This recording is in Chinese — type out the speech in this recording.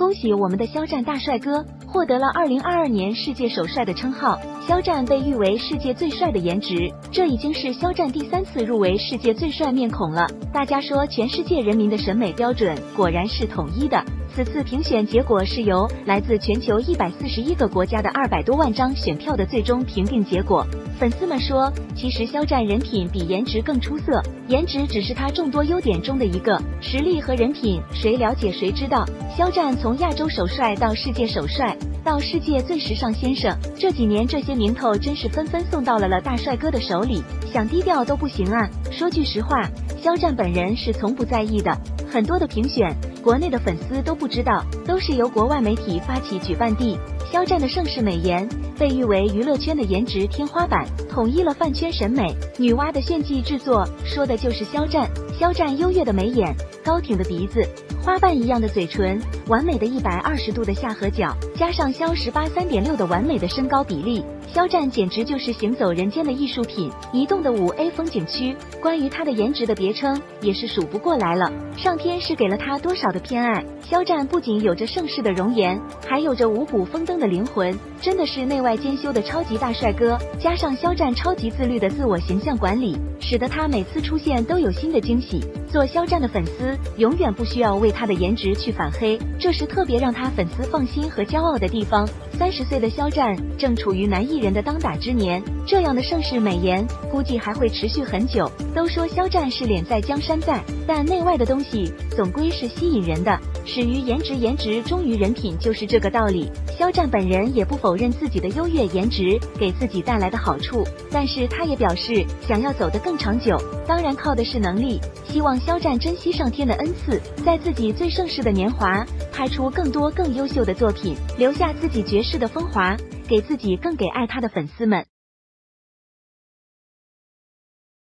恭喜我们的肖战大帅哥获得了二零二二年世界首帅的称号。肖战被誉为世界最帅的颜值，这已经是肖战第三次入围世界最帅面孔了。大家说，全世界人民的审美标准果然是统一的。此次评选结果是由来自全球一百四十一个国家的二百多万张选票的最终评定结果。粉丝们说，其实肖战人品比颜值更出色，颜值只是他众多优点中的一个，实力和人品谁了解谁知道。肖战从亚洲首帅到世界首帅。到世界最时尚先生，这几年这些名头真是纷纷送到了了大帅哥的手里，想低调都不行啊！说句实话，肖战本人是从不在意的，很多的评选，国内的粉丝都不知道，都是由国外媒体发起举办地。肖战的盛世美颜被誉为娱乐圈的颜值天花板，统一了饭圈审美。女娲的炫技制作说的就是肖战，肖战优越的眉眼，高挺的鼻子。花瓣一样的嘴唇，完美的一百二十度的下颌角，加上肖十八三点六的完美的身高比例，肖战简直就是行走人间的艺术品，移动的五 A 风景区。关于他的颜值的别称也是数不过来了，上天是给了他多少的偏爱？肖战不仅有着盛世的容颜，还有着五谷丰登的灵魂，真的是内外外兼修的超级大帅哥。加上肖战超级自律的自我形象管理，使得他每次出现都有新的惊喜。做肖战的粉丝，永远不需要为他的颜值去反黑，这是特别让他粉丝放心和骄傲的地方。三十岁的肖战正处于男艺人的当打之年，这样的盛世美颜估计还会持续很久。都说肖战是脸在江山在，但内外的东西总归是吸引人的。始于颜值，颜值忠于人品，就是这个道理。肖战本人也不否认自己的优越颜值给自己带来的好处，但是他也表示想要走得更长久，当然靠的是能力。希望肖战珍惜上天的恩赐，在自己最盛世的年华拍出更多更优秀的作品，留下自己绝世的风华，给自己更给爱他的粉丝们。